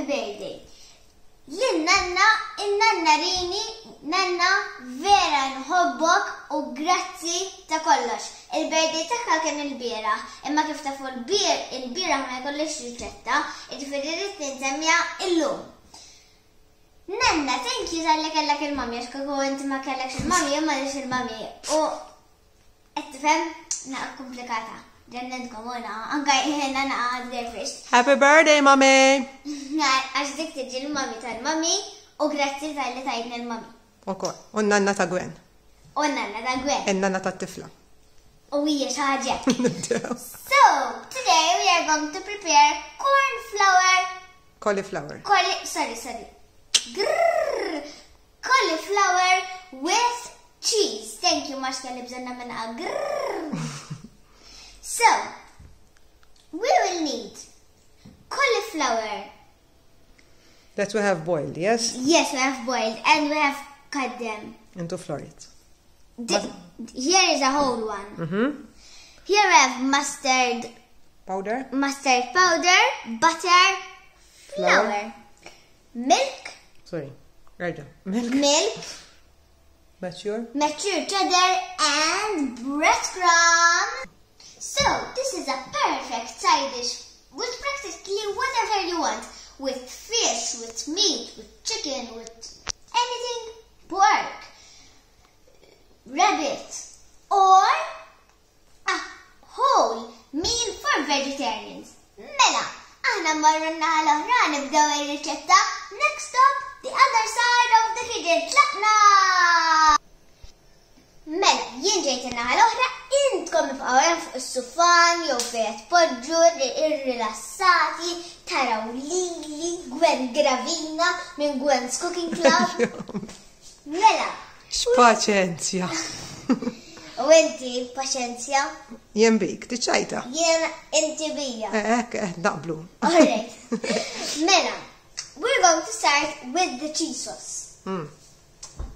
happy birthday. Jien nanna, il-nanna rini, nanna vera nħobbok u grazzi ta' kollox. Il-birthday tagħha kien il-bira, imma kif tafu l-bir, il-bira ma jkollix riċetta, ġifieri rrid ninsemmija illum. Nanna, thank you tal-li kellek il-mami, għax inti ma kellek il-mami, jemma lix il-mami. U, qed tifhem, naqa komplikata. Ġennedkom una, anka jħena naqa dervish. Happy birthday, mommy! Għax dik tiġi l-mami tal-mami u grazzi tal-li tajtna l-mami. Ukoll, u nanna ta' Gwen, U nanna da gwen. in-nanna ta' tifla. U hija. Nibdew. So, today we are going to prepare corn flour, Cauliflower. cauli, sorry, sorry. Grrr, cauliflower with cheese. Thank you, Max kelli bżonna minna grrr. So, we will need cauliflower. That we have boiled, yes? Yes, we have boiled and we have cut them. Into florets. Here is a whole one. Mm-hmm. Here we have mustard, Powder. mustard powder, butter, Flour. flour, milk, Sorry. Raja. Milk. milk, Mature. mature cheddar, and breadcrumb. This is a perfect side dish with practically whatever you want, with fish, with meat, with chicken, with anything, pork, rabbit, or a whole meal for vegetarians. Mela, aħna marru naħa l-oħra nibdew ir-riċetta. Next stop, the other side of the kitchen. Tlaqna! Mela, jien ġejt l-oħra, ifqaw fuq is-sufan jew fejn tpoġġu irrilassati, taraw Lili, Gwen Gravina minn Gwen's Cooking Club. Mela, Paċenzja. u inti paċenzja, Jen bik, tiċċajta. jien inti bija. Ek, eh, naqblu. Alright. Mela, we're going to start with the cheese sauce. Mm.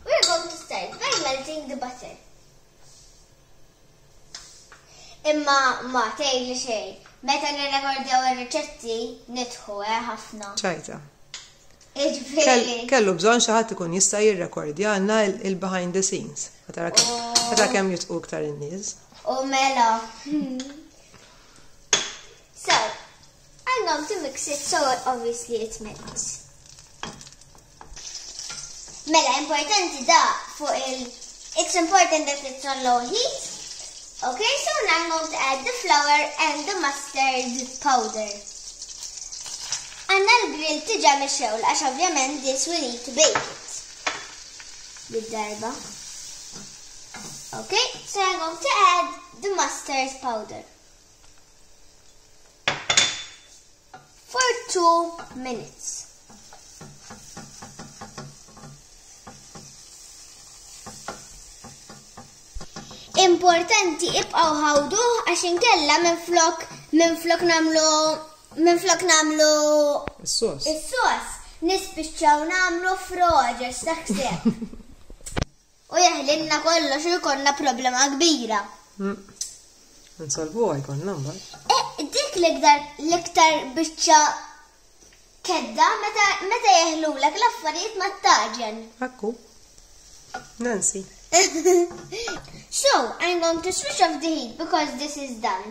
We're going to start by melting the butter. Imma ma tgħidli xejn. Meta nirrekordjaw ir-riċetti nidħu eh ħafna. ċajta. Kellu bżon xaħat ikun jista jirrekordja għanna il- il-behind the scenes. Għatara għatara kem jitqu ktar in-nies. U mela. Hmm. So, I'm going to mix it so obviously it melts. Mela, importanti da fuq il... It's important that it's on low heat. Okay, so now I'm going to add the flour and the mustard powder. Għanna l-grill tiġa mixewl, għax ovvjament this we need to bake it. Bid-darba. Okay, so I'm going to add the mustard powder. For two minutes. Importanti ibqaw ħawdu għax inkella minn flok minn flok namlu minn flok namlu Is-sos. is-sos nispiċċaw namlu froġers taħseb. U jaħlinna kollox u jkollna problema kbira. Nsalvu għajkon number. Eh, dik l-iktar l-iktar biċċa kedda meta jeħlulek l-affarijiet ma taġen. Akku. Nancy. so, I'm going to switch off the heat because this is done.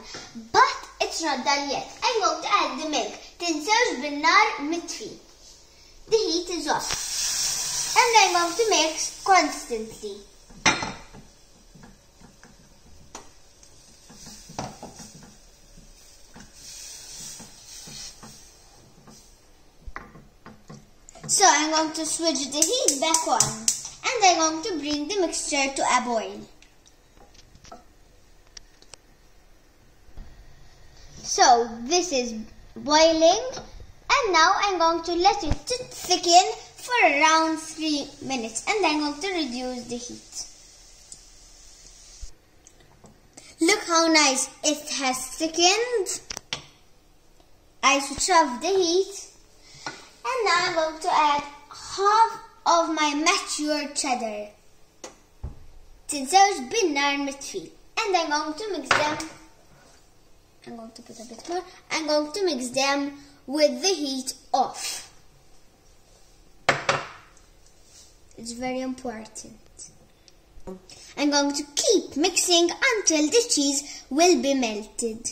But it's not done yet. I'm going to add the milk. Tinsewx bin-nar mitfi. The heat is off. And I'm going to mix constantly. So I'm going to switch the heat back on. And I'm going to bring the mixture to a boil. So this is boiling and now I'm going to let it to thicken for around 3 minutes and then I'm going to reduce the heat. Look how nice it has thickened. I switch off the heat and now I'm going to add of my mature cheddar. Tinsewx bin-nar mitfi. And I'm going to mix them. I'm going to put a bit more. I'm going to mix them with the heat off. It's very important. I'm going to keep mixing until the cheese will be melted.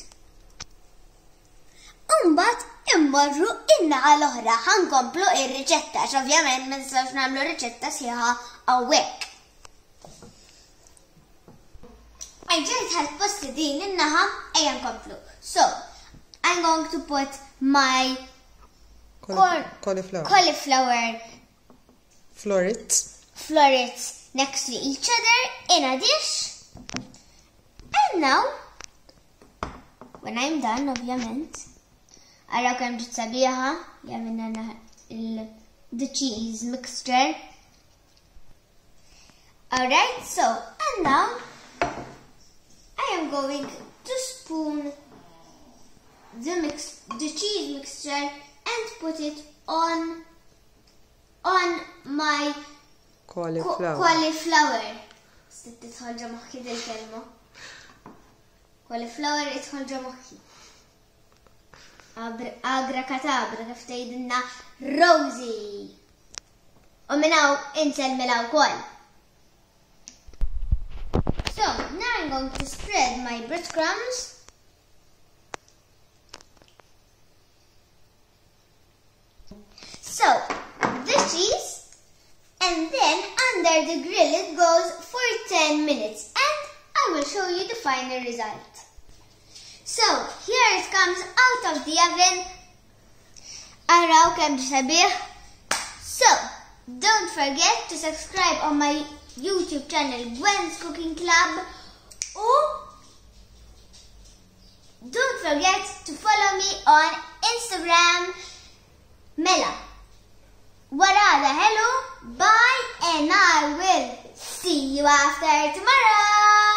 Umbat immorru inna għal-oħra ħankomplu ir-riċetta, x'ovvjament ma nistgħux nagħmlu riċetta sieħa hawnhekk. Għajġajt ħal-posti din innaħa ejja nkomplu. So, I'm going to put my Cauliflower. cauliflower Florets. florets next to each other in a dish. And now, when I'm done, obvjament, kem ġit sabiħa, il the cheese mixture. Alright, so, and now, I am going to spoon the mix, the cheese mixture and put it on, on my Cauliflower. Cauliflower. Stit titħolġa moħħi dil-kelma. Cauliflower itħolġa moħħi. Agra katabra kif tgħidilna Rosie. U minnaw inselmila wkoll. So, now I'm er going to spread my breadcrumbs. So, the cheese and then under the grill it goes for 10 minutes and I will show you the final result. So here it comes out of the oven. Araw kem sabiħ. So don't forget to subscribe on my YouTube channel Gwen's Cooking Club or don't forget to follow me on Instagram Mela. Warada, hello, bye, and I will see you after tomorrow.